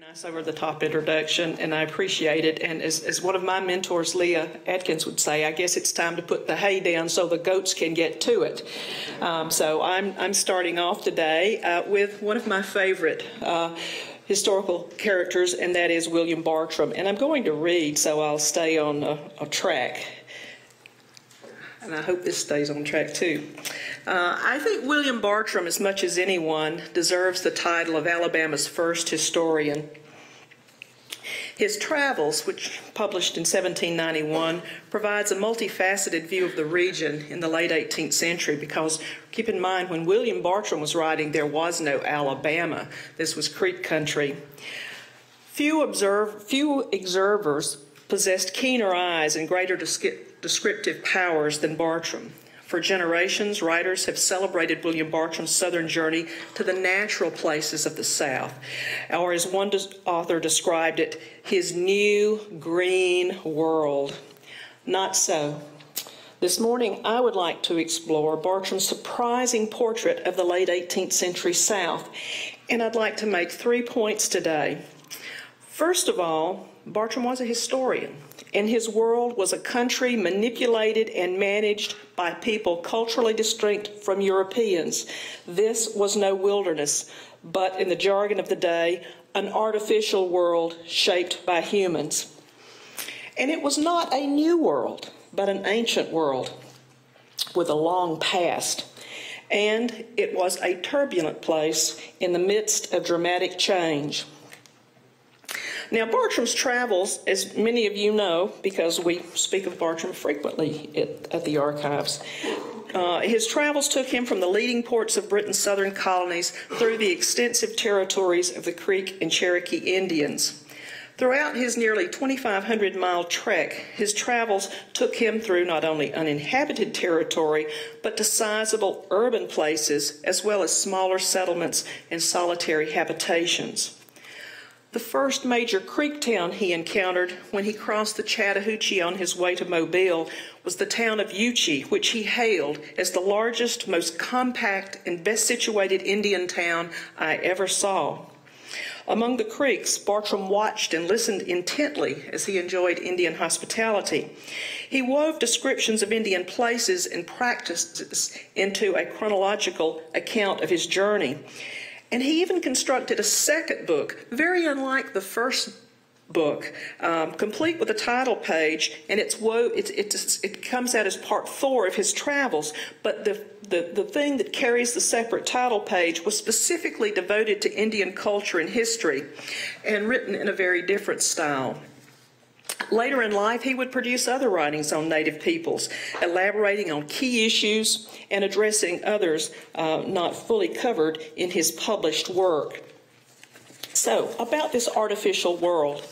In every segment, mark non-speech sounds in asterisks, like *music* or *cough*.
nice over the top introduction, and I appreciate it. And as, as one of my mentors, Leah Atkins, would say, I guess it's time to put the hay down so the goats can get to it. Um, so I'm, I'm starting off today uh, with one of my favorite. Uh, historical characters, and that is William Bartram. And I'm going to read, so I'll stay on a, a track. And I hope this stays on track too. Uh, I think William Bartram, as much as anyone, deserves the title of Alabama's first historian. His Travels, which published in 1791, provides a multifaceted view of the region in the late 18th century because keep in mind when William Bartram was writing, there was no Alabama. This was Creek country. Few, observe, few observers possessed keener eyes and greater descriptive powers than Bartram. For generations, writers have celebrated William Bartram's southern journey to the natural places of the South, or as one author described it, his new green world. Not so. This morning, I would like to explore Bartram's surprising portrait of the late 18th century South, and I'd like to make three points today. First of all, Bartram was a historian and his world was a country manipulated and managed by people culturally distinct from Europeans. This was no wilderness, but in the jargon of the day, an artificial world shaped by humans. And it was not a new world, but an ancient world with a long past. And it was a turbulent place in the midst of dramatic change. Now, Bartram's travels, as many of you know, because we speak of Bartram frequently at, at the archives, uh, his travels took him from the leading ports of Britain's southern colonies through the extensive territories of the Creek and Cherokee Indians. Throughout his nearly 2,500 mile trek, his travels took him through not only uninhabited territory, but to sizable urban places, as well as smaller settlements and solitary habitations. The first major creek town he encountered when he crossed the Chattahoochee on his way to Mobile was the town of Yuchi, which he hailed as the largest, most compact, and best situated Indian town I ever saw. Among the creeks, Bartram watched and listened intently as he enjoyed Indian hospitality. He wove descriptions of Indian places and practices into a chronological account of his journey. And he even constructed a second book, very unlike the first book, um, complete with a title page, and it's wo- it's, it's, it comes out as part four of his travels. But the, the, the thing that carries the separate title page was specifically devoted to Indian culture and history and written in a very different style. Later in life, he would produce other writings on Native peoples, elaborating on key issues and addressing others uh, not fully covered in his published work. So, about this artificial world.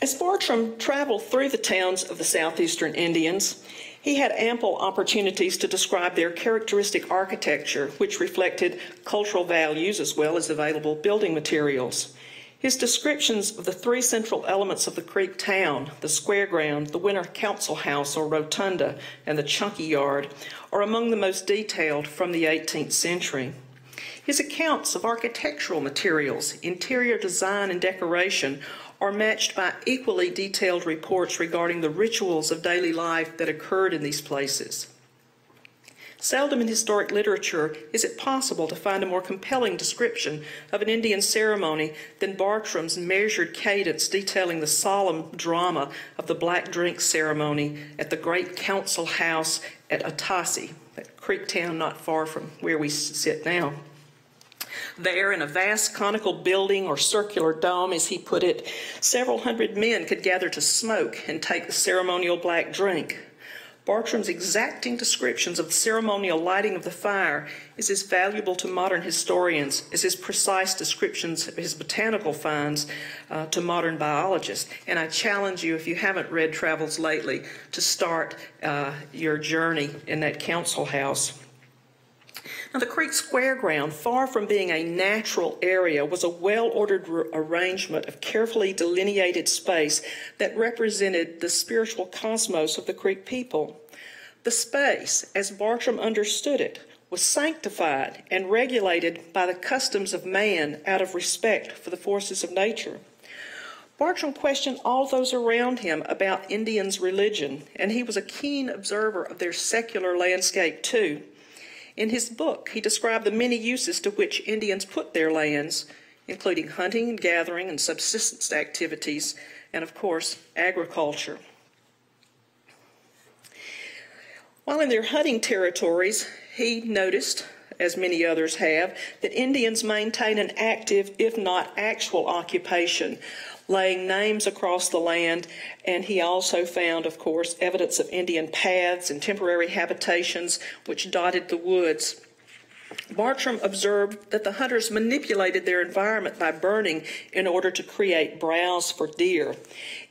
As Bartram traveled through the towns of the southeastern Indians, he had ample opportunities to describe their characteristic architecture, which reflected cultural values as well as available building materials. His descriptions of the three central elements of the Creek town, the square ground, the winter council house or rotunda, and the chunky yard, are among the most detailed from the 18th century. His accounts of architectural materials, interior design, and decoration are matched by equally detailed reports regarding the rituals of daily life that occurred in these places. Seldom in historic literature is it possible to find a more compelling description of an Indian ceremony than Bartram's measured cadence detailing the solemn drama of the black drink ceremony at the great council house at Atassi, that creek town not far from where we sit now. There, in a vast conical building or circular dome, as he put it, several hundred men could gather to smoke and take the ceremonial black drink. Bartram's exacting descriptions of the ceremonial lighting of the fire is as valuable to modern historians as his precise descriptions of his botanical finds uh, to modern biologists. And I challenge you, if you haven't read Travels lately, to start uh, your journey in that council house. Now, the Creek Square ground, far from being a natural area, was a well ordered arrangement of carefully delineated space that represented the spiritual cosmos of the Creek people. The space, as Bartram understood it, was sanctified and regulated by the customs of man out of respect for the forces of nature. Bartram questioned all those around him about Indians' religion, and he was a keen observer of their secular landscape too. In his book, he described the many uses to which Indians put their lands, including hunting and gathering and subsistence activities, and of course, agriculture. While in their hunting territories, he noticed, as many others have, that Indians maintain an active, if not actual, occupation, laying names across the land, and he also found, of course, evidence of Indian paths and temporary habitations which dotted the woods. Bartram observed that the hunters manipulated their environment by burning in order to create browse for deer.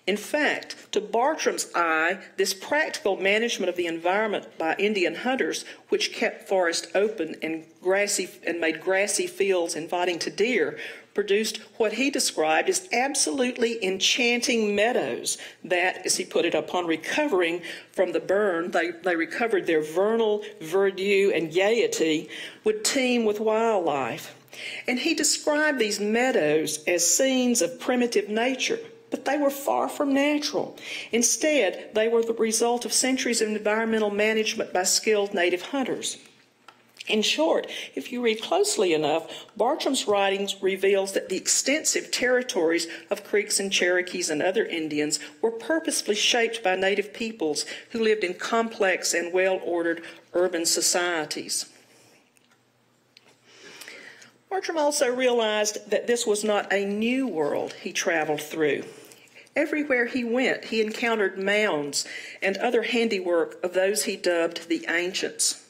In fact, to Bartram's eye, this practical management of the environment by Indian hunters, which kept forest open and grassy and made grassy fields inviting to deer, produced what he described as absolutely enchanting meadows that, as he put it, upon recovering from the burn, they, they recovered their vernal verdure and gaiety, would teem with wildlife. And he described these meadows as scenes of primitive nature but they were far from natural. Instead, they were the result of centuries of environmental management by skilled native hunters. In short, if you read closely enough, Bartram's writings reveals that the extensive territories of Creeks and Cherokees and other Indians were purposefully shaped by native peoples who lived in complex and well-ordered urban societies. Bartram also realized that this was not a new world he traveled through. Everywhere he went, he encountered mounds and other handiwork of those he dubbed the ancients.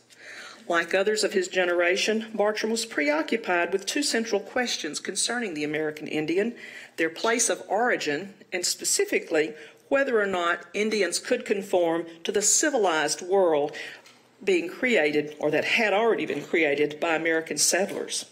Like others of his generation, Bartram was preoccupied with two central questions concerning the American Indian their place of origin, and specifically, whether or not Indians could conform to the civilized world being created, or that had already been created, by American settlers.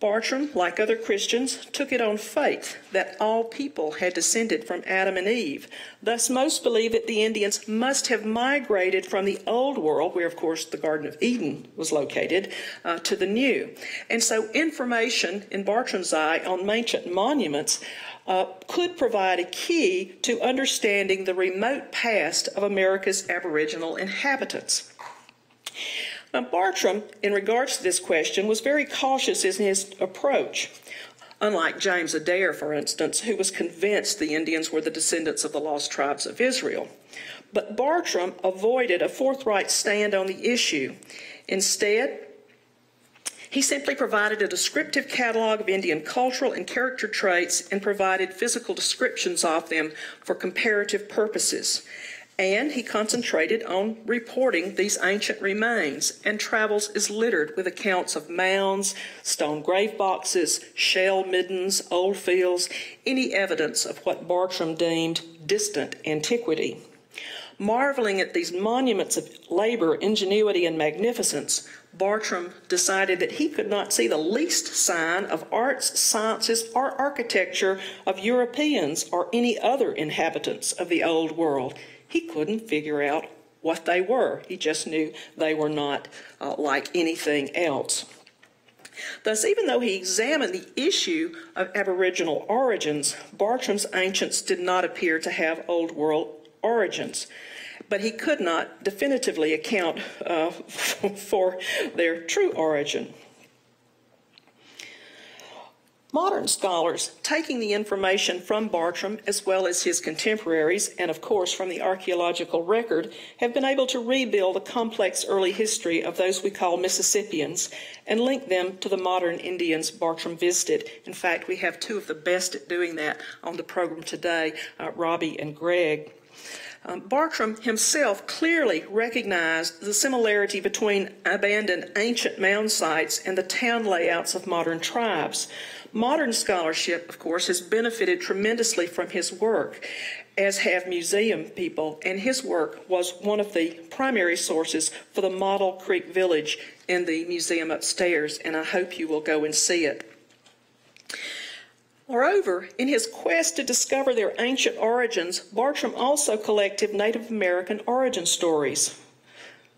Bartram, like other Christians, took it on faith that all people had descended from Adam and Eve. Thus, most believe that the Indians must have migrated from the old world, where, of course, the Garden of Eden was located, uh, to the new. And so, information in Bartram's eye on ancient monuments uh, could provide a key to understanding the remote past of America's Aboriginal inhabitants. Now, Bartram, in regards to this question, was very cautious in his approach. Unlike James Adair, for instance, who was convinced the Indians were the descendants of the lost tribes of Israel. But Bartram avoided a forthright stand on the issue. Instead, he simply provided a descriptive catalog of Indian cultural and character traits and provided physical descriptions of them for comparative purposes and he concentrated on reporting these ancient remains, and travels is littered with accounts of mounds, stone grave boxes, shell middens, old fields, any evidence of what Bartram deemed distant antiquity. Marveling at these monuments of labor, ingenuity, and magnificence, Bartram decided that he could not see the least sign of arts, sciences, or architecture of Europeans or any other inhabitants of the Old World. He couldn't figure out what they were. He just knew they were not uh, like anything else. Thus, even though he examined the issue of Aboriginal origins, Bartram's ancients did not appear to have Old World origins. But he could not definitively account uh, *laughs* for their true origin. Modern scholars, taking the information from Bartram as well as his contemporaries, and of course from the archaeological record, have been able to rebuild a complex early history of those we call Mississippians and link them to the modern Indians Bartram visited. In fact, we have two of the best at doing that on the program today, uh, Robbie and Greg. Um, Bartram himself clearly recognized the similarity between abandoned ancient mound sites and the town layouts of modern tribes. Modern scholarship, of course, has benefited tremendously from his work, as have museum people, and his work was one of the primary sources for the model Creek Village in the museum upstairs, and I hope you will go and see it. Moreover, in his quest to discover their ancient origins, Bartram also collected Native American origin stories.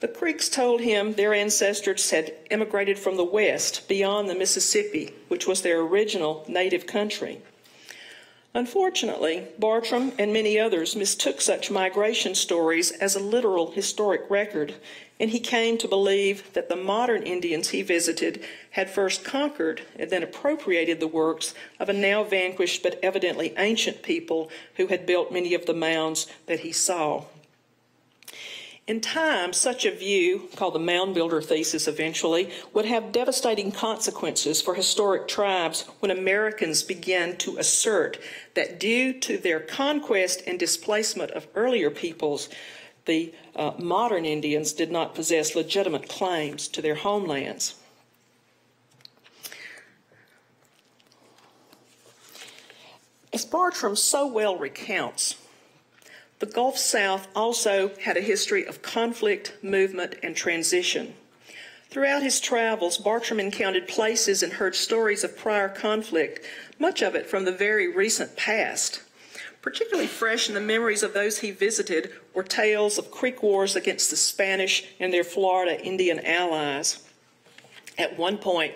The Creeks told him their ancestors had immigrated from the west beyond the Mississippi, which was their original native country. Unfortunately, Bartram and many others mistook such migration stories as a literal historic record, and he came to believe that the modern Indians he visited had first conquered and then appropriated the works of a now vanquished but evidently ancient people who had built many of the mounds that he saw. In time, such a view, called the mound builder thesis eventually, would have devastating consequences for historic tribes when Americans began to assert that due to their conquest and displacement of earlier peoples, the uh, modern Indians did not possess legitimate claims to their homelands. As Bartram so well recounts, the Gulf South also had a history of conflict, movement, and transition. Throughout his travels, Bartram encountered places and heard stories of prior conflict, much of it from the very recent past. Particularly fresh in the memories of those he visited were tales of Creek wars against the Spanish and their Florida Indian allies. At one point,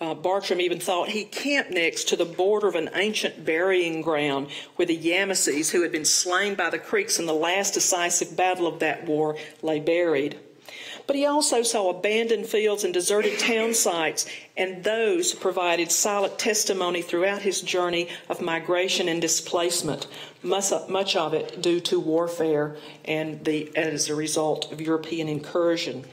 uh, Bartram even thought he camped next to the border of an ancient burying ground where the Yamasees, who had been slain by the Creeks in the last decisive battle of that war, lay buried. But he also saw abandoned fields and deserted town sites, and those provided silent testimony throughout his journey of migration and displacement, much of it due to warfare and the, as a result of European incursion.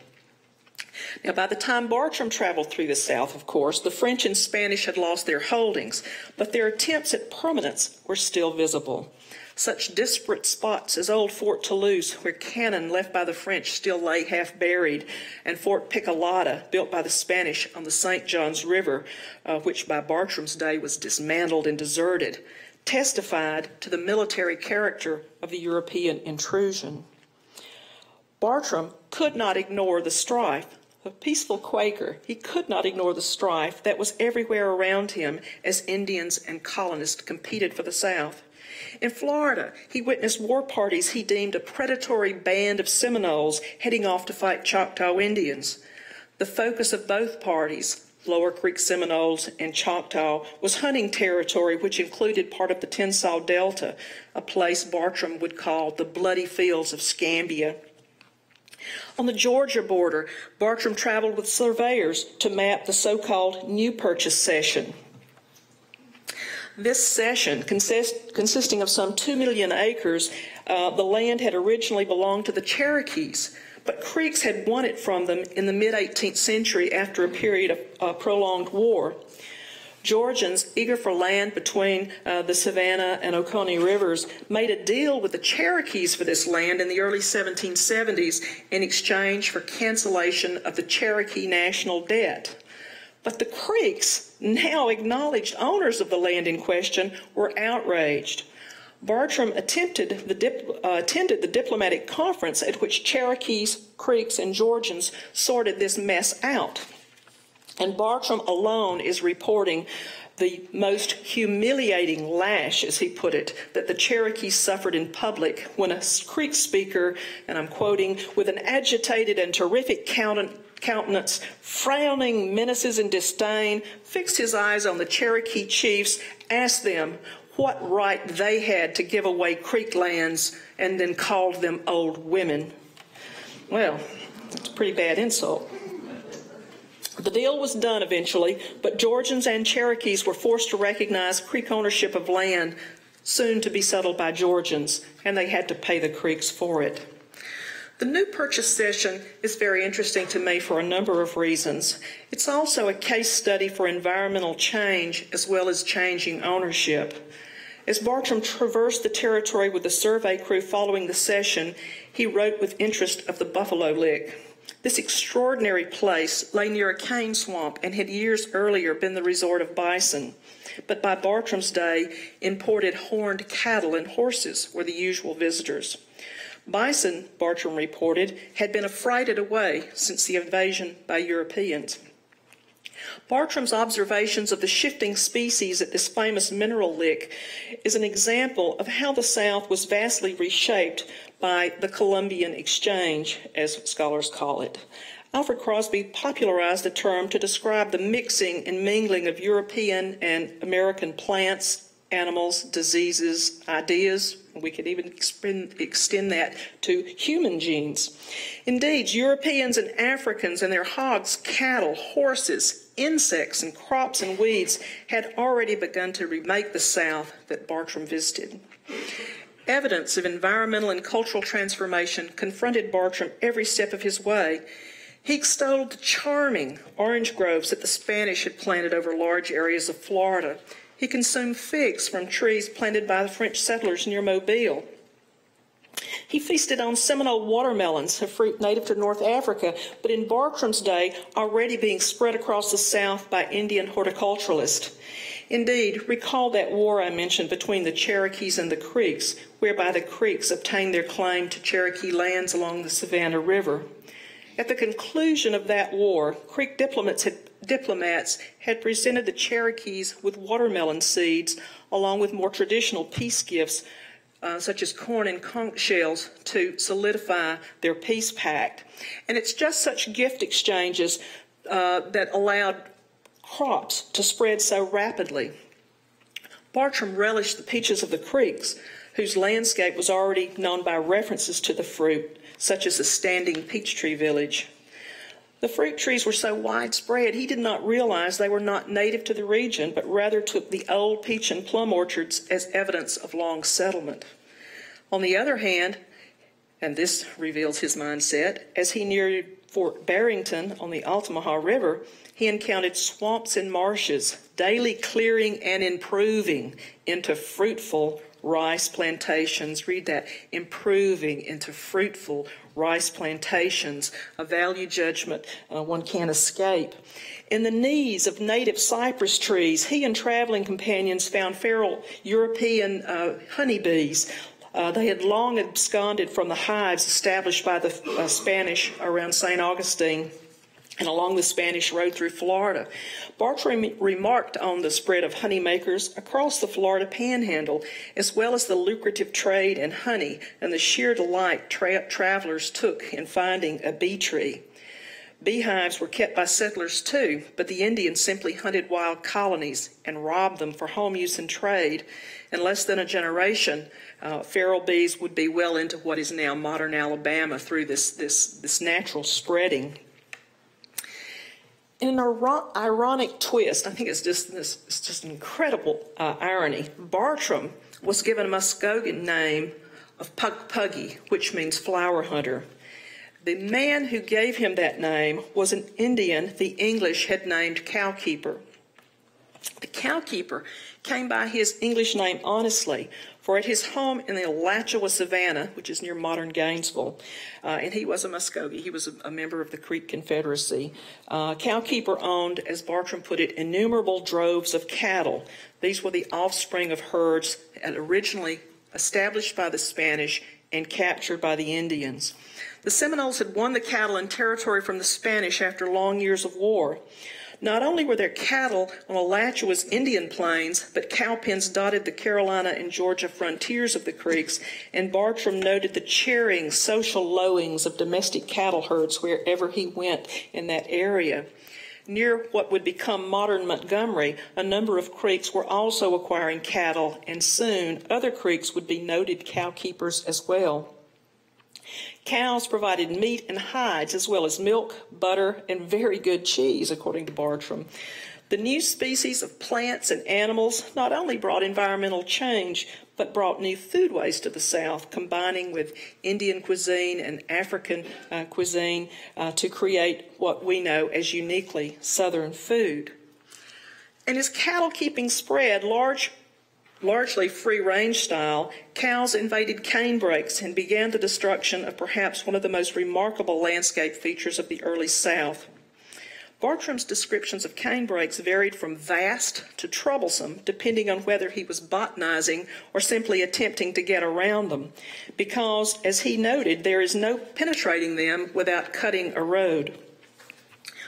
Now, by the time Bartram traveled through the South, of course, the French and Spanish had lost their holdings, but their attempts at permanence were still visible. Such disparate spots as old Fort Toulouse, where cannon left by the French still lay half buried, and Fort Picolata, built by the Spanish on the St. Johns River, uh, which by Bartram's day was dismantled and deserted, testified to the military character of the European intrusion. Bartram could not ignore the strife a peaceful Quaker, he could not ignore the strife that was everywhere around him as Indians and colonists competed for the South. In Florida, he witnessed war parties he deemed a predatory band of Seminoles heading off to fight Choctaw Indians. The focus of both parties, Lower Creek Seminoles and Choctaw, was hunting territory which included part of the Tensaw Delta, a place Bartram would call the bloody fields of Scambia. On the Georgia border, Bartram traveled with surveyors to map the so called New Purchase cession. This cession, consist, consisting of some 2 million acres, uh, the land had originally belonged to the Cherokees, but Creeks had won it from them in the mid 18th century after a period of uh, prolonged war. Georgians, eager for land between uh, the Savannah and Oconee rivers, made a deal with the Cherokees for this land in the early 1770s in exchange for cancellation of the Cherokee national debt. But the Creeks, now acknowledged owners of the land in question, were outraged. Bartram attempted the dip, uh, attended the diplomatic conference at which Cherokees, Creeks, and Georgians sorted this mess out. And Bartram alone is reporting the most humiliating lash, as he put it, that the Cherokees suffered in public when a Creek speaker, and I'm quoting, with an agitated and terrific countenance, frowning menaces and disdain, fixed his eyes on the Cherokee chiefs, asked them what right they had to give away Creek lands, and then called them old women. Well, it's a pretty bad insult. The deal was done eventually, but Georgians and Cherokees were forced to recognize Creek ownership of land soon to be settled by Georgians, and they had to pay the Creeks for it. The new purchase cession is very interesting to me for a number of reasons. It's also a case study for environmental change as well as changing ownership. As Bartram traversed the territory with the survey crew following the cession, he wrote with interest of the Buffalo Lick. This extraordinary place lay near a cane swamp and had years earlier been the resort of bison. But by Bartram's day, imported horned cattle and horses were the usual visitors. Bison, Bartram reported, had been affrighted away since the invasion by Europeans. Bartram's observations of the shifting species at this famous mineral lick is an example of how the South was vastly reshaped by the Columbian Exchange, as scholars call it. Alfred Crosby popularized the term to describe the mixing and mingling of European and American plants, animals, diseases, ideas. We could even extend that to human genes. Indeed, Europeans and Africans and their hogs, cattle, horses, insects, and crops and weeds had already begun to remake the South that Bartram visited. Evidence of environmental and cultural transformation confronted Bartram every step of his way he extolled the charming orange groves that the Spanish had planted over large areas of Florida. He consumed figs from trees planted by the French settlers near Mobile. He feasted on Seminole watermelons, a fruit native to North Africa, but in Bartram's day already being spread across the South by Indian horticulturalists. Indeed, recall that war I mentioned between the Cherokees and the Creeks, whereby the Creeks obtained their claim to Cherokee lands along the Savannah River. At the conclusion of that war, Creek diplomats had, diplomats had presented the Cherokees with watermelon seeds along with more traditional peace gifts uh, such as corn and conch shells to solidify their peace pact. And it's just such gift exchanges uh, that allowed crops to spread so rapidly. Bartram relished the peaches of the creeks, whose landscape was already known by references to the fruit, such as the standing peach tree village. The fruit trees were so widespread, he did not realize they were not native to the region, but rather took the old peach and plum orchards as evidence of long settlement. On the other hand, and this reveals his mindset, as he neared Fort Barrington on the Altamaha River, he encountered swamps and marshes, daily clearing and improving into fruitful rice plantations. Read that improving into fruitful rice plantations, a value judgment uh, one can't escape. In the knees of native cypress trees, he and traveling companions found feral European uh, honeybees. Uh, they had long absconded from the hives established by the uh, Spanish around St. Augustine and along the Spanish road through Florida. Bartram remarked on the spread of honeymakers across the Florida panhandle, as well as the lucrative trade in honey and the sheer delight tra- travelers took in finding a bee tree. Beehives were kept by settlers too, but the Indians simply hunted wild colonies and robbed them for home use and trade. In less than a generation, uh, feral bees would be well into what is now modern Alabama through this, this, this natural spreading in an ironic twist, I think it's just this, it's just incredible uh, irony. Bartram was given a Muskogean name of Puc Puggy, which means flower hunter. The man who gave him that name was an Indian the English had named Cowkeeper. The cowkeeper came by his English name honestly, for at his home in the Alachua Savannah, which is near modern Gainesville, uh, and he was a Muskogee, he was a, a member of the Creek Confederacy, uh, Cowkeeper owned, as Bartram put it, innumerable droves of cattle. These were the offspring of herds originally established by the Spanish and captured by the Indians. The Seminoles had won the cattle and territory from the Spanish after long years of war. Not only were there cattle on Alachua's Indian plains, but cowpens dotted the Carolina and Georgia frontiers of the creeks, and Bartram noted the cheering social lowings of domestic cattle herds wherever he went in that area. Near what would become modern Montgomery, a number of creeks were also acquiring cattle, and soon other creeks would be noted cowkeepers as well. Cows provided meat and hides, as well as milk, butter, and very good cheese, according to Bartram. The new species of plants and animals not only brought environmental change, but brought new foodways to the South, combining with Indian cuisine and African uh, cuisine uh, to create what we know as uniquely Southern food. And as cattle keeping spread, large largely free range style, cows invaded canebrakes and began the destruction of perhaps one of the most remarkable landscape features of the early South. Bartram's descriptions of canebrakes varied from vast to troublesome, depending on whether he was botanizing or simply attempting to get around them, because, as he noted, there is no penetrating them without cutting a road.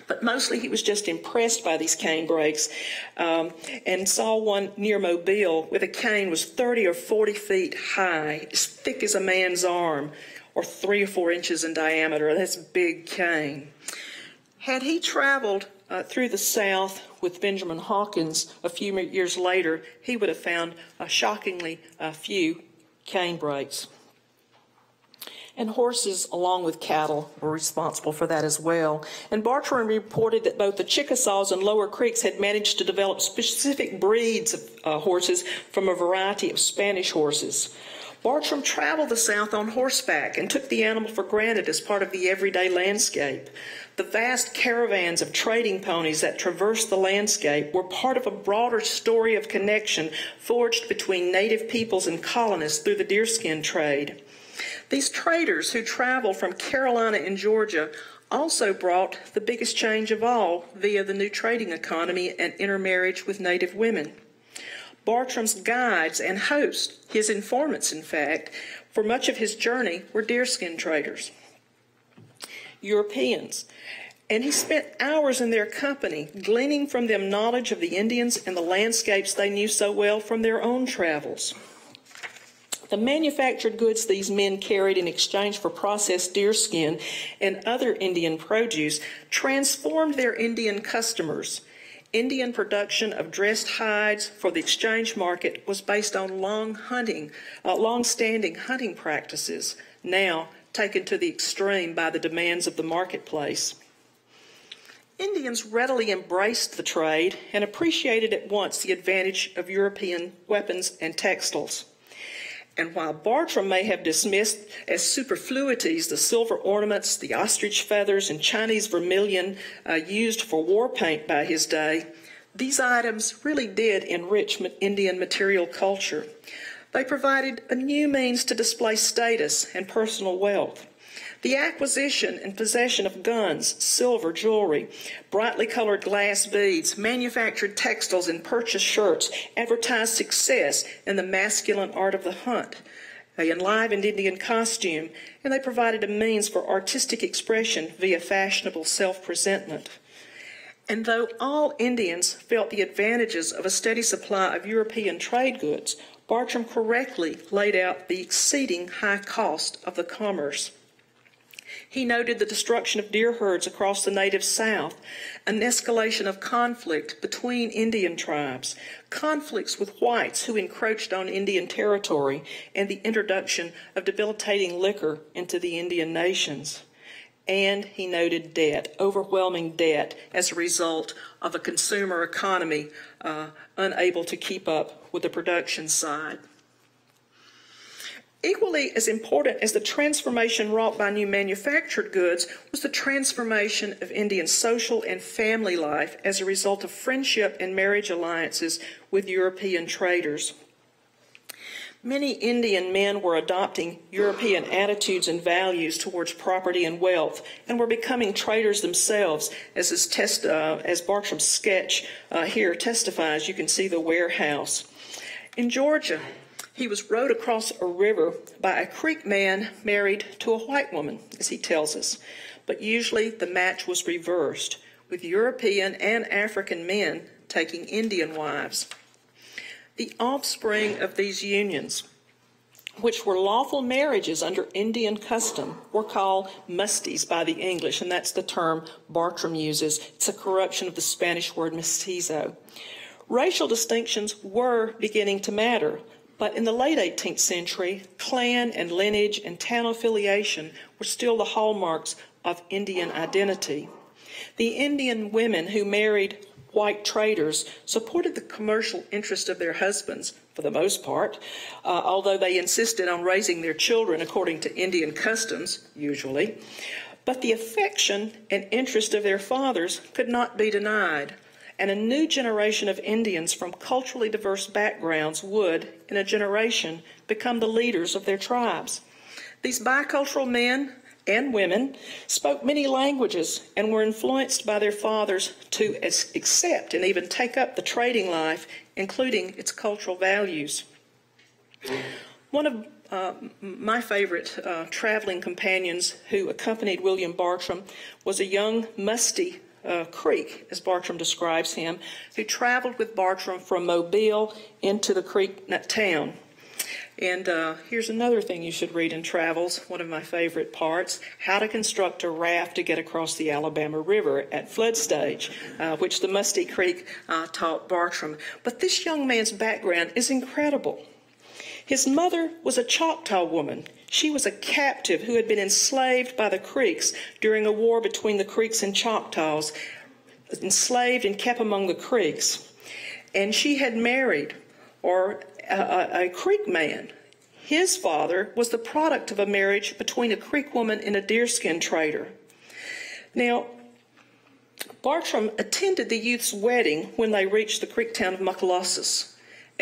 But mostly he was just impressed by these cane brakes um, and saw one near Mobile with a cane was 30 or 40 feet high, as thick as a man's arm, or three or four inches in diameter. That's big cane. Had he traveled uh, through the South with Benjamin Hawkins a few years later, he would have found a shockingly few cane brakes. And horses, along with cattle, were responsible for that as well. And Bartram reported that both the Chickasaws and Lower Creeks had managed to develop specific breeds of uh, horses from a variety of Spanish horses. Bartram traveled the South on horseback and took the animal for granted as part of the everyday landscape. The vast caravans of trading ponies that traversed the landscape were part of a broader story of connection forged between native peoples and colonists through the deerskin trade. These traders who traveled from Carolina and Georgia also brought the biggest change of all via the new trading economy and intermarriage with native women. Bartram's guides and hosts, his informants in fact, for much of his journey were deerskin traders, Europeans. And he spent hours in their company, gleaning from them knowledge of the Indians and the landscapes they knew so well from their own travels. The manufactured goods these men carried in exchange for processed deerskin and other Indian produce transformed their Indian customers. Indian production of dressed hides for the exchange market was based on long hunting, uh, long-standing hunting practices, now taken to the extreme by the demands of the marketplace. Indians readily embraced the trade and appreciated at once the advantage of European weapons and textiles. And while Bartram may have dismissed as superfluities the silver ornaments, the ostrich feathers, and Chinese vermilion uh, used for war paint by his day, these items really did enrich Indian material culture. They provided a new means to display status and personal wealth. The acquisition and possession of guns, silver, jewelry, brightly colored glass beads, manufactured textiles, and purchased shirts advertised success in the masculine art of the hunt. They enlivened Indian costume, and they provided a means for artistic expression via fashionable self presentment. And though all Indians felt the advantages of a steady supply of European trade goods, Bartram correctly laid out the exceeding high cost of the commerce. He noted the destruction of deer herds across the native South, an escalation of conflict between Indian tribes, conflicts with whites who encroached on Indian territory, and the introduction of debilitating liquor into the Indian nations. And he noted debt, overwhelming debt, as a result of a consumer economy uh, unable to keep up with the production side. Equally as important as the transformation wrought by new manufactured goods was the transformation of Indian social and family life as a result of friendship and marriage alliances with European traders. Many Indian men were adopting European attitudes and values towards property and wealth and were becoming traders themselves, as, is test, uh, as Bartram's sketch uh, here testifies. You can see the warehouse. In Georgia, he was rowed across a river by a Creek man married to a white woman, as he tells us. But usually the match was reversed, with European and African men taking Indian wives. The offspring of these unions, which were lawful marriages under Indian custom, were called musties by the English, and that's the term Bartram uses. It's a corruption of the Spanish word mestizo. Racial distinctions were beginning to matter. But in the late 18th century, clan and lineage and town affiliation were still the hallmarks of Indian identity. The Indian women who married white traders supported the commercial interest of their husbands for the most part, uh, although they insisted on raising their children according to Indian customs, usually. But the affection and interest of their fathers could not be denied and a new generation of Indians from culturally diverse backgrounds would, in a generation, become the leaders of their tribes. These bicultural men and women spoke many languages and were influenced by their fathers to accept and even take up the trading life, including its cultural values. One of uh, my favorite uh, traveling companions who accompanied William Bartram was a young, musty uh, Creek, as Bartram describes him, who traveled with Bartram from Mobile into the Creek town. And uh, here's another thing you should read in Travels, one of my favorite parts How to Construct a Raft to Get Across the Alabama River at Flood Stage, uh, which the Musty Creek uh, taught Bartram. But this young man's background is incredible. His mother was a Choctaw woman. She was a captive who had been enslaved by the Creeks during a war between the Creeks and Choctaws, enslaved and kept among the Creeks. And she had married, or a, a Creek man. His father was the product of a marriage between a Creek woman and a deerskin trader. Now, Bartram attended the youth's wedding when they reached the Creek town of Muckalossus,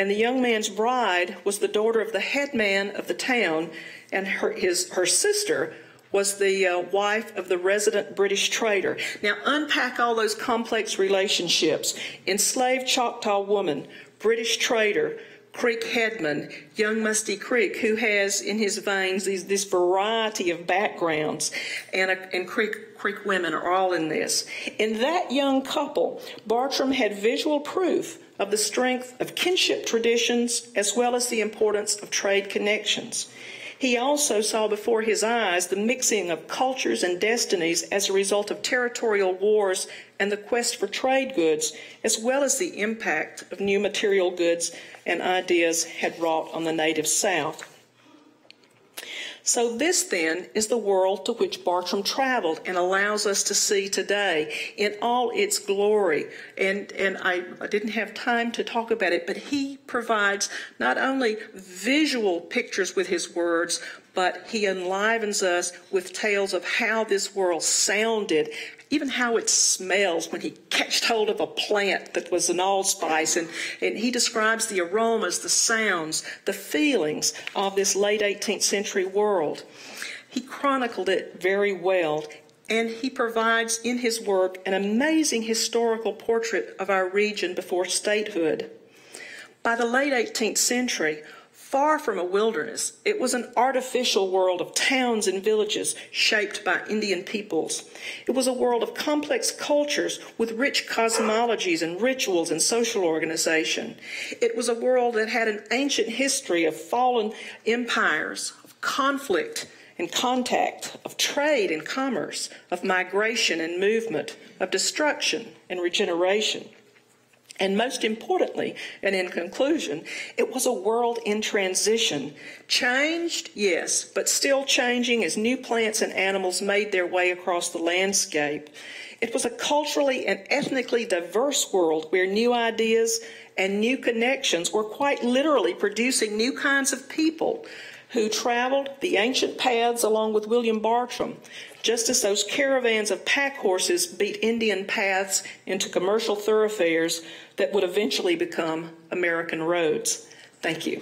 and the young man's bride was the daughter of the headman of the town, and her, his, her sister was the uh, wife of the resident British trader. Now, unpack all those complex relationships. Enslaved Choctaw woman, British trader, Creek Headman, young Musty Creek, who has in his veins these, this variety of backgrounds, and, and Creek, Creek women are all in this. In that young couple, Bartram had visual proof of the strength of kinship traditions as well as the importance of trade connections. He also saw before his eyes the mixing of cultures and destinies as a result of territorial wars and the quest for trade goods, as well as the impact of new material goods and ideas had wrought on the native South. So, this then is the world to which Bartram traveled and allows us to see today in all its glory. And, and I, I didn't have time to talk about it, but he provides not only visual pictures with his words, but he enlivens us with tales of how this world sounded, even how it smells when he catched hold of a plant that was an allspice. And, and he describes the aromas, the sounds, the feelings of this late 18th century world. He chronicled it very well, and he provides in his work an amazing historical portrait of our region before statehood. By the late 18th century, Far from a wilderness, it was an artificial world of towns and villages shaped by Indian peoples. It was a world of complex cultures with rich cosmologies and rituals and social organization. It was a world that had an ancient history of fallen empires, of conflict and contact, of trade and commerce, of migration and movement, of destruction and regeneration. And most importantly, and in conclusion, it was a world in transition. Changed, yes, but still changing as new plants and animals made their way across the landscape. It was a culturally and ethnically diverse world where new ideas and new connections were quite literally producing new kinds of people who traveled the ancient paths along with William Bartram, just as those caravans of pack horses beat Indian paths into commercial thoroughfares that would eventually become American roads. Thank you.